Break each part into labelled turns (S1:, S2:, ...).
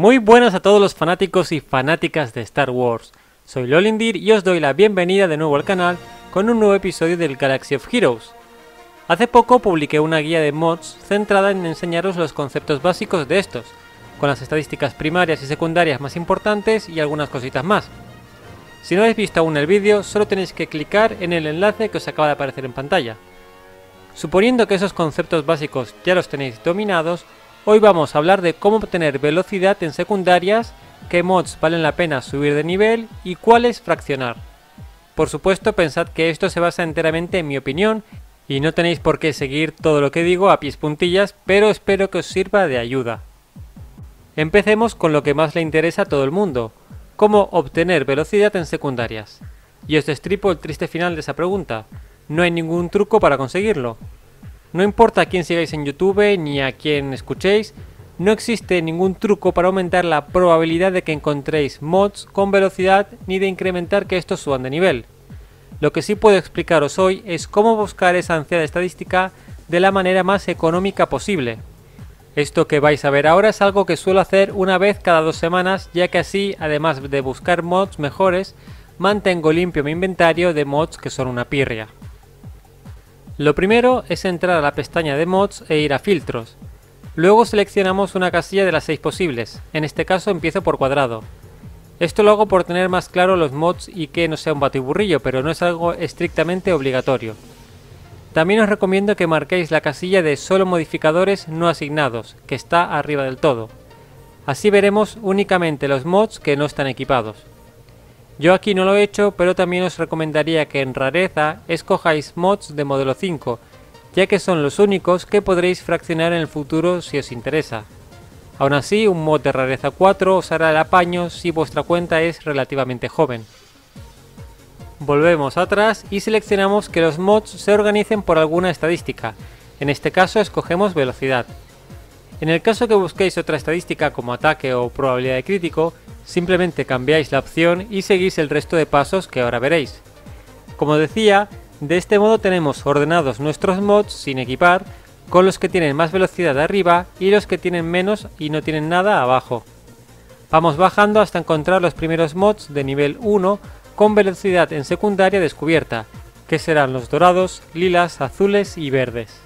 S1: Muy buenas a todos los fanáticos y fanáticas de Star Wars. Soy Lolindir y os doy la bienvenida de nuevo al canal con un nuevo episodio del Galaxy of Heroes. Hace poco publiqué una guía de mods centrada en enseñaros los conceptos básicos de estos, con las estadísticas primarias y secundarias más importantes y algunas cositas más. Si no habéis visto aún el vídeo, solo tenéis que clicar en el enlace que os acaba de aparecer en pantalla. Suponiendo que esos conceptos básicos ya los tenéis dominados, hoy vamos a hablar de cómo obtener velocidad en secundarias, qué mods valen la pena subir de nivel y cuáles fraccionar. Por supuesto pensad que esto se basa enteramente en mi opinión y no tenéis por qué seguir todo lo que digo a pies puntillas, pero espero que os sirva de ayuda. Empecemos con lo que más le interesa a todo el mundo, cómo obtener velocidad en secundarias. Y os destripo el triste final de esa pregunta, no hay ningún truco para conseguirlo. No importa a quién sigáis en YouTube ni a quién escuchéis, no existe ningún truco para aumentar la probabilidad de que encontréis mods con velocidad ni de incrementar que estos suban de nivel. Lo que sí puedo explicaros hoy es cómo buscar esa ansiada estadística de la manera más económica posible. Esto que vais a ver ahora es algo que suelo hacer una vez cada dos semanas, ya que así, además de buscar mods mejores, mantengo limpio mi inventario de mods que son una pirria. Lo primero es entrar a la pestaña de mods e ir a filtros. Luego seleccionamos una casilla de las 6 posibles, en este caso empiezo por cuadrado. Esto lo hago por tener más claro los mods y que no sea un batiburrillo, pero no es algo estrictamente obligatorio. También os recomiendo que marquéis la casilla de solo modificadores no asignados, que está arriba del todo. Así veremos únicamente los mods que no están equipados. Yo aquí no lo he hecho, pero también os recomendaría que en rareza escojáis mods de modelo 5, ya que son los únicos que podréis fraccionar en el futuro si os interesa. Aún así, un mod de rareza 4 os hará el apaño si vuestra cuenta es relativamente joven. Volvemos atrás y seleccionamos que los mods se organicen por alguna estadística, en este caso escogemos velocidad. En el caso que busquéis otra estadística como ataque o probabilidad de crítico, simplemente cambiáis la opción y seguís el resto de pasos que ahora veréis. Como decía, de este modo tenemos ordenados nuestros mods sin equipar, con los que tienen más velocidad arriba y los que tienen menos y no tienen nada abajo. Vamos bajando hasta encontrar los primeros mods de nivel 1 con velocidad en secundaria descubierta, que serán los dorados, lilas, azules y verdes.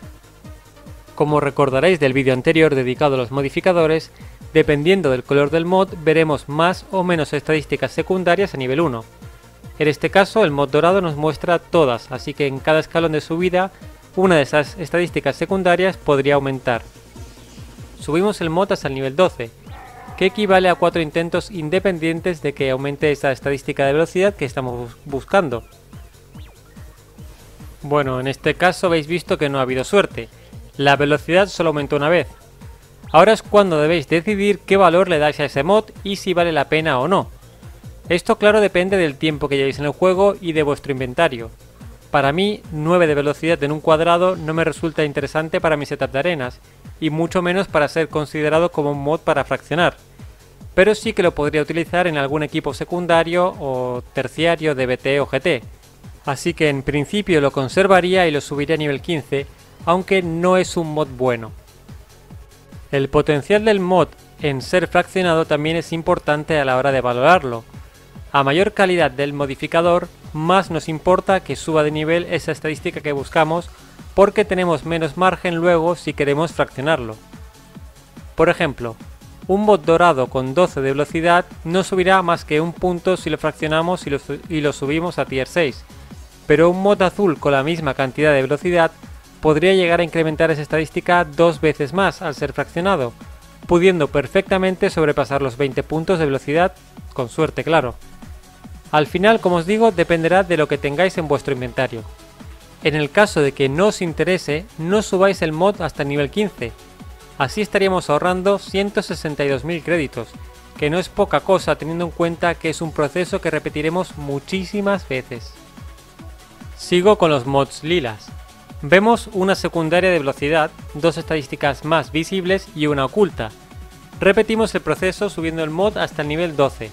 S1: Como recordaréis del vídeo anterior dedicado a los modificadores, dependiendo del color del mod veremos más o menos estadísticas secundarias a nivel 1. En este caso el mod dorado nos muestra todas, así que en cada escalón de subida una de esas estadísticas secundarias podría aumentar. Subimos el mod hasta el nivel 12, que equivale a 4 intentos independientes de que aumente esa estadística de velocidad que estamos buscando. Bueno, en este caso habéis visto que no ha habido suerte, la velocidad solo aumentó una vez. Ahora es cuando debéis decidir qué valor le dais a ese mod y si vale la pena o no. Esto claro depende del tiempo que llevéis en el juego y de vuestro inventario. Para mí, 9 de velocidad en un cuadrado no me resulta interesante para mi setup de arenas, y mucho menos para ser considerado como un mod para fraccionar. Pero sí que lo podría utilizar en algún equipo secundario o terciario de BT o GT. Así que en principio lo conservaría y lo subiría a nivel 15, aunque no es un mod bueno. El potencial del mod en ser fraccionado también es importante a la hora de valorarlo. A mayor calidad del modificador, más nos importa que suba de nivel esa estadística que buscamos porque tenemos menos margen luego si queremos fraccionarlo. Por ejemplo, un mod dorado con 12 de velocidad no subirá más que un punto si lo fraccionamos y lo, y lo subimos a tier 6, pero un mod azul con la misma cantidad de velocidad podría llegar a incrementar esa estadística dos veces más al ser fraccionado, pudiendo perfectamente sobrepasar los 20 puntos de velocidad, con suerte claro. Al final, como os digo, dependerá de lo que tengáis en vuestro inventario. En el caso de que no os interese, no subáis el mod hasta el nivel 15. Así estaríamos ahorrando 162.000 créditos, que no es poca cosa teniendo en cuenta que es un proceso que repetiremos muchísimas veces. Sigo con los mods lilas. Vemos una secundaria de velocidad, dos estadísticas más visibles y una oculta. Repetimos el proceso subiendo el mod hasta el nivel 12.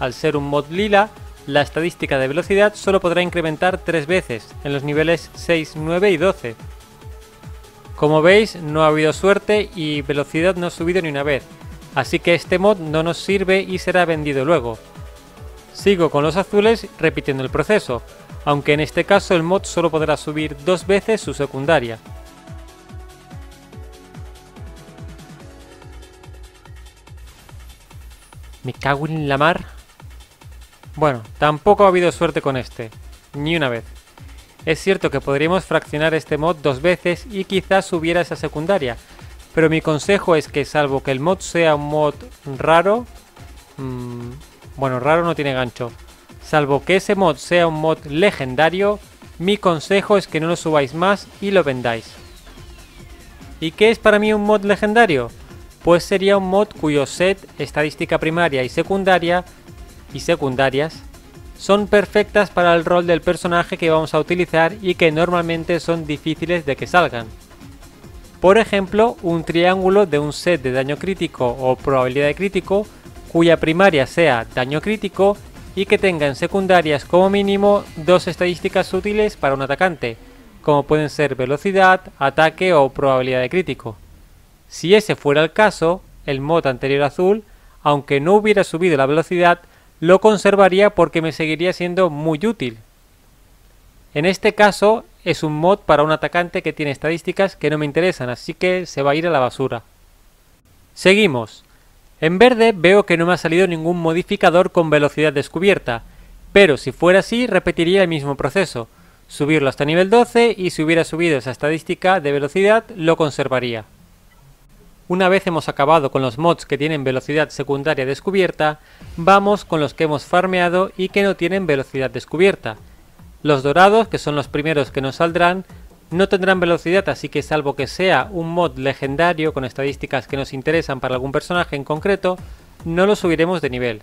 S1: Al ser un mod lila, la estadística de velocidad solo podrá incrementar tres veces, en los niveles 6, 9 y 12. Como veis, no ha habido suerte y velocidad no ha subido ni una vez, así que este mod no nos sirve y será vendido luego. Sigo con los azules repitiendo el proceso, aunque en este caso el mod solo podrá subir dos veces su secundaria. Me cago en la mar. Bueno, tampoco ha habido suerte con este, ni una vez. Es cierto que podríamos fraccionar este mod dos veces y quizás subiera esa secundaria, pero mi consejo es que salvo que el mod sea un mod raro, mmm, bueno, raro no tiene gancho, salvo que ese mod sea un mod legendario, mi consejo es que no lo subáis más y lo vendáis. ¿Y qué es para mí un mod legendario? Pues sería un mod cuyo set, estadística primaria y secundaria y secundarias son perfectas para el rol del personaje que vamos a utilizar y que normalmente son difíciles de que salgan. Por ejemplo, un triángulo de un set de daño crítico o probabilidad de crítico cuya primaria sea daño crítico y que tenga en secundarias como mínimo dos estadísticas útiles para un atacante, como pueden ser velocidad, ataque o probabilidad de crítico. Si ese fuera el caso, el mod anterior azul, aunque no hubiera subido la velocidad, lo conservaría porque me seguiría siendo muy útil. En este caso es un mod para un atacante que tiene estadísticas que no me interesan, así que se va a ir a la basura. Seguimos. En verde veo que no me ha salido ningún modificador con velocidad descubierta, pero si fuera así repetiría el mismo proceso, subirlo hasta nivel 12 y si hubiera subido esa estadística de velocidad lo conservaría. Una vez hemos acabado con los mods que tienen velocidad secundaria descubierta, vamos con los que hemos farmeado y que no tienen velocidad descubierta. Los dorados, que son los primeros que nos saldrán, no tendrán velocidad, así que salvo que sea un mod legendario con estadísticas que nos interesan para algún personaje en concreto, no lo subiremos de nivel.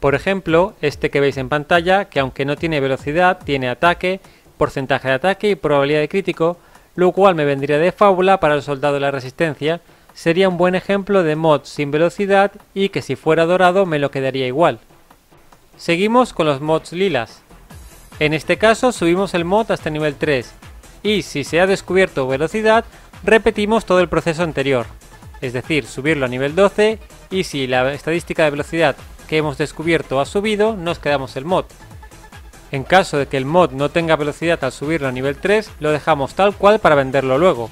S1: Por ejemplo, este que veis en pantalla, que aunque no tiene velocidad, tiene ataque, porcentaje de ataque y probabilidad de crítico, lo cual me vendría de fábula para el soldado de la resistencia, sería un buen ejemplo de mod sin velocidad y que si fuera dorado me lo quedaría igual. Seguimos con los mods lilas. En este caso subimos el mod hasta nivel 3 y si se ha descubierto velocidad repetimos todo el proceso anterior, es decir, subirlo a nivel 12 y si la estadística de velocidad que hemos descubierto ha subido nos quedamos el mod. En caso de que el mod no tenga velocidad al subirlo a nivel 3, lo dejamos tal cual para venderlo luego.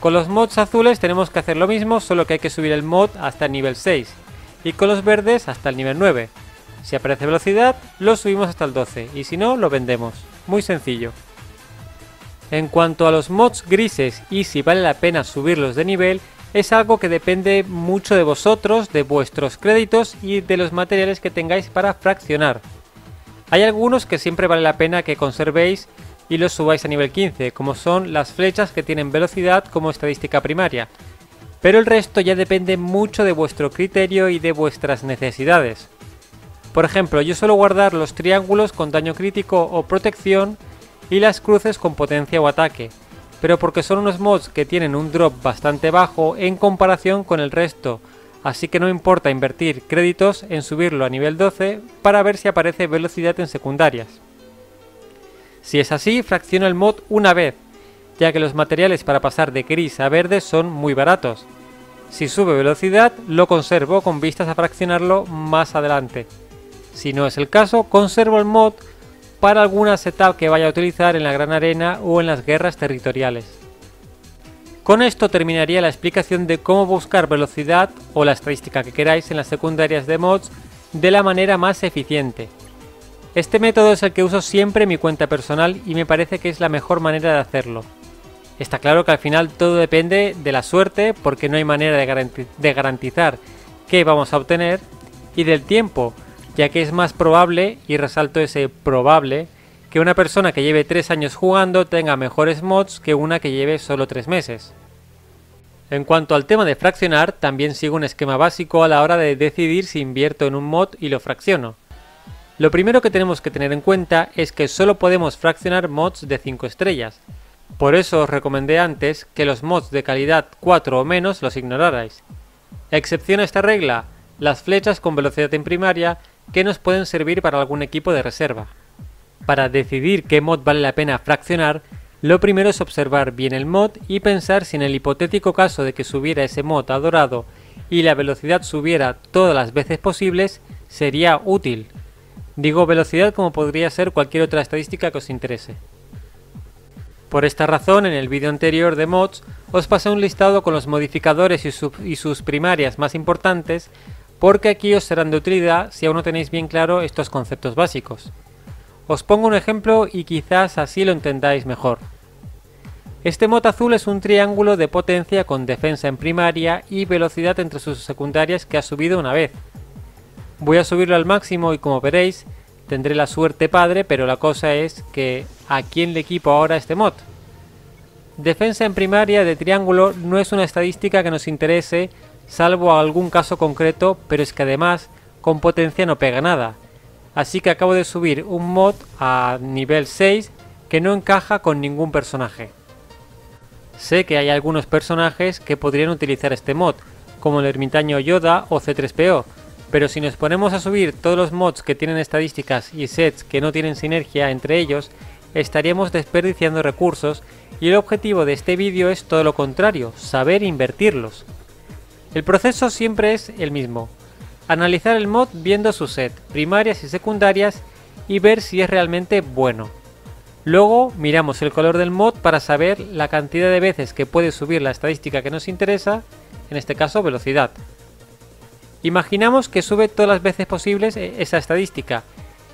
S1: Con los mods azules tenemos que hacer lo mismo, solo que hay que subir el mod hasta el nivel 6, y con los verdes hasta el nivel 9. Si aparece velocidad, lo subimos hasta el 12, y si no, lo vendemos. Muy sencillo. En cuanto a los mods grises y si vale la pena subirlos de nivel, es algo que depende mucho de vosotros, de vuestros créditos y de los materiales que tengáis para fraccionar. Hay algunos que siempre vale la pena que conservéis y los subáis a nivel 15, como son las flechas que tienen velocidad como estadística primaria. Pero el resto ya depende mucho de vuestro criterio y de vuestras necesidades. Por ejemplo, yo suelo guardar los triángulos con daño crítico o protección y las cruces con potencia o ataque, pero porque son unos mods que tienen un drop bastante bajo en comparación con el resto, así que no importa invertir créditos en subirlo a nivel 12 para ver si aparece velocidad en secundarias. Si es así, fracciono el mod una vez, ya que los materiales para pasar de gris a verde son muy baratos. Si sube velocidad, lo conservo con vistas a fraccionarlo más adelante. Si no es el caso, conservo el mod para alguna setup que vaya a utilizar en la gran arena o en las guerras territoriales. Con esto terminaría la explicación de cómo buscar velocidad o la estadística que queráis en las secundarias de mods de la manera más eficiente. Este método es el que uso siempre en mi cuenta personal y me parece que es la mejor manera de hacerlo. Está claro que al final todo depende de la suerte porque no hay manera de, garantizar qué vamos a obtener y del tiempo, ya que es más probable, y resalto ese probable, que una persona que lleve 3 años jugando tenga mejores mods que una que lleve solo 3 meses. En cuanto al tema de fraccionar, también sigo un esquema básico a la hora de decidir si invierto en un mod y lo fracciono. Lo primero que tenemos que tener en cuenta es que solo podemos fraccionar mods de 5 estrellas. Por eso os recomendé antes que los mods de calidad 4 o menos los ignorarais. Excepción a esta regla, las flechas con velocidad en primaria que nos pueden servir para algún equipo de reserva. Para decidir qué mod vale la pena fraccionar, lo primero es observar bien el mod y pensar si en el hipotético caso de que subiera ese mod a dorado y la velocidad subiera todas las veces posibles, sería útil. Digo velocidad como podría ser cualquier otra estadística que os interese. Por esta razón, en el vídeo anterior de mods, os pasé un listado con los modificadores y, sus primarias más importantes, porque aquí os serán de utilidad si aún no tenéis bien claro estos conceptos básicos. Os pongo un ejemplo y quizás así lo entendáis mejor. Este mod azul es un triángulo de potencia con defensa en primaria y velocidad entre sus secundarias que ha subido una vez. Voy a subirlo al máximo y como veréis, tendré la suerte padre, pero la cosa es que ¿a quién le equipo ahora este mod? Defensa en primaria de triángulo no es una estadística que nos interese, salvo algún caso concreto, pero es que además con potencia no pega nada. Así que acabo de subir un mod a nivel 6 que no encaja con ningún personaje. Sé que hay algunos personajes que podrían utilizar este mod, como el ermitaño Yoda o C3PO, pero si nos ponemos a subir todos los mods que tienen estadísticas y sets que no tienen sinergia entre ellos, estaríamos desperdiciando recursos y el objetivo de este vídeo es todo lo contrario, saber invertirlos. El proceso siempre es el mismo, analizar el mod viendo su set, primarias y secundarias y ver si es realmente bueno. Luego miramos el color del mod para saber la cantidad de veces que puede subir la estadística que nos interesa, en este caso velocidad. Imaginamos que sube todas las veces posibles e-, esa estadística,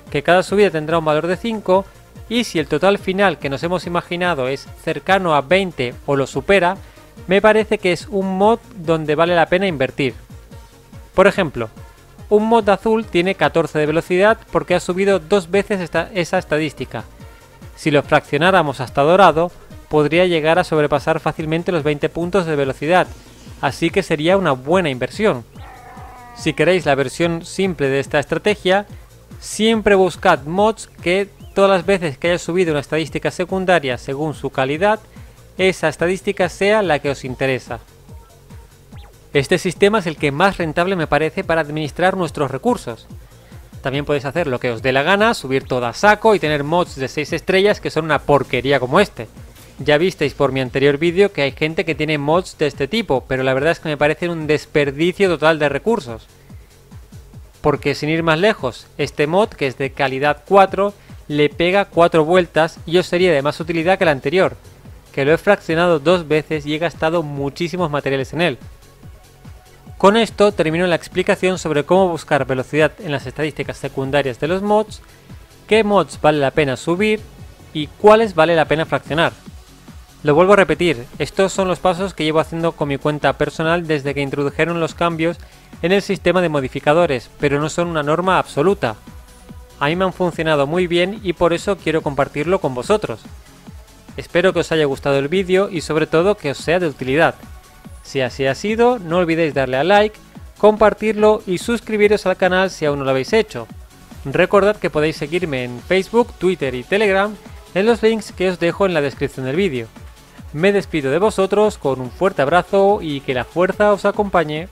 S1: que cada subida tendrá un valor de 5 y si el total final que nos hemos imaginado es cercano a 20 o lo supera, me parece que es un mod donde vale la pena invertir. Por ejemplo, un mod azul tiene 14 de velocidad porque ha subido dos veces esa estadística. Si lo fraccionáramos hasta dorado, podría llegar a sobrepasar fácilmente los 20 puntos de velocidad, así que sería una buena inversión. Si queréis la versión simple de esta estrategia, siempre buscad mods que todas las veces que haya subido una estadística secundaria según su calidad, esa estadística sea la que os interesa. Este sistema es el que más rentable me parece para administrar nuestros recursos. También podéis hacer lo que os dé la gana, subir todo a saco y tener mods de 6 estrellas que son una porquería como este. Ya visteis por mi anterior vídeo que hay gente que tiene mods de este tipo, pero la verdad es que me parecen un desperdicio total de recursos. Porque sin ir más lejos, este mod, que es de calidad 4, le pega 4 vueltas y os sería de más utilidad que el anterior, que lo he fraccionado dos veces y he gastado muchísimos materiales en él. Con esto termino la explicación sobre cómo buscar velocidad en las estadísticas secundarias de los mods, qué mods vale la pena subir y cuáles vale la pena fraccionar. Lo vuelvo a repetir, estos son los pasos que llevo haciendo con mi cuenta personal desde que introdujeron los cambios en el sistema de modificadores, pero no son una norma absoluta. A mí me han funcionado muy bien y por eso quiero compartirlo con vosotros. Espero que os haya gustado el vídeo y sobre todo que os sea de utilidad. Si así ha sido, no olvidéis darle a like, compartirlo y suscribiros al canal si aún no lo habéis hecho. Recordad que podéis seguirme en Facebook, Twitter y Telegram en los links que os dejo en la descripción del vídeo. Me despido de vosotros con un fuerte abrazo y que la fuerza os acompañe.